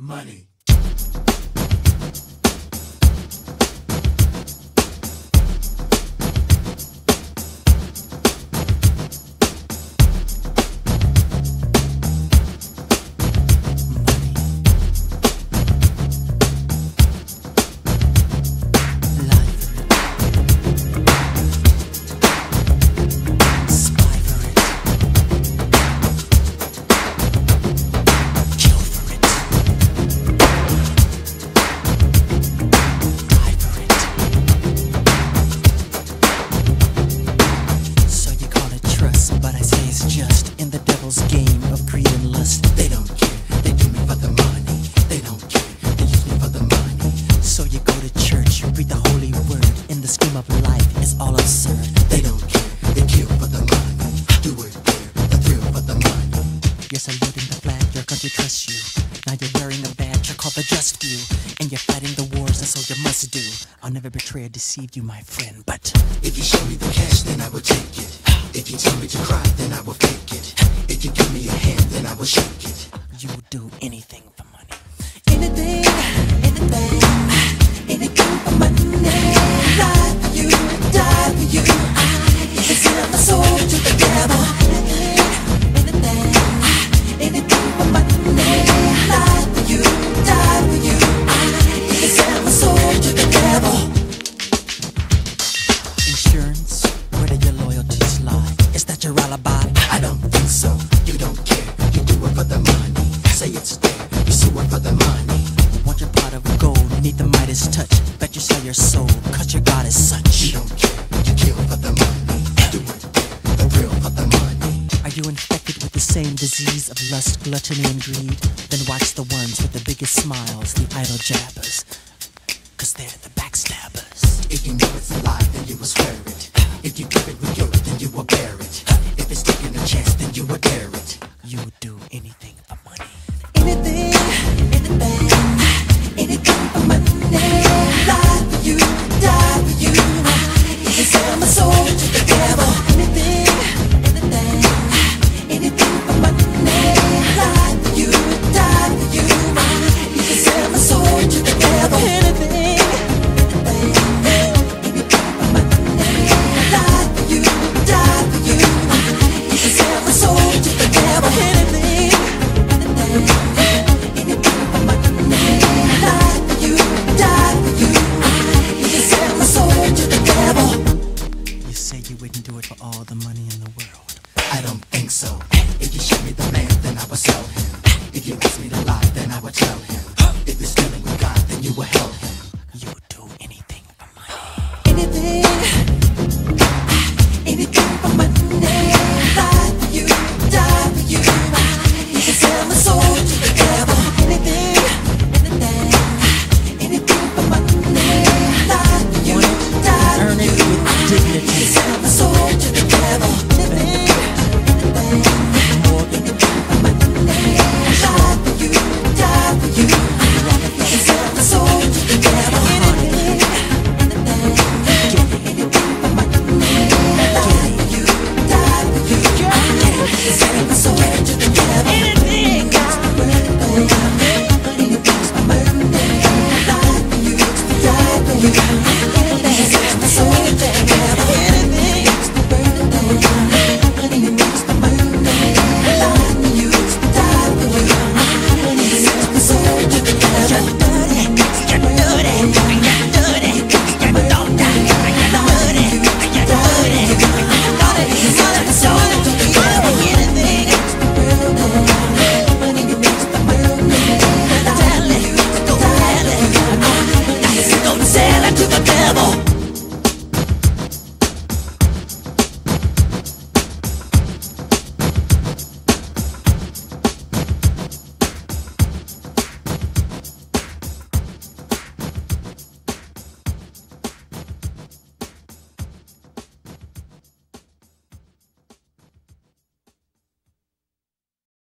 money. Just few. And you're fighting the wars, and so you must do. I'll never betray or deceive you, my friend, but If you show me the cash, then I will take it. If you tell me to cry, then I will fake it. Need the Midas touch. Bet you sell your soul, cause your God is You such. don't care. what You kill for the money. Do it there. The thrill for the money. Are you infected with the same disease of lust, gluttony, and greed? Then watch the ones with the biggest smiles, the idle jabbers. Cause they're the backstabbers. If you know it's a lie, then you will swear it. If you give it with guilt, then you will bear it. If it's taking a chance, then you will dare it.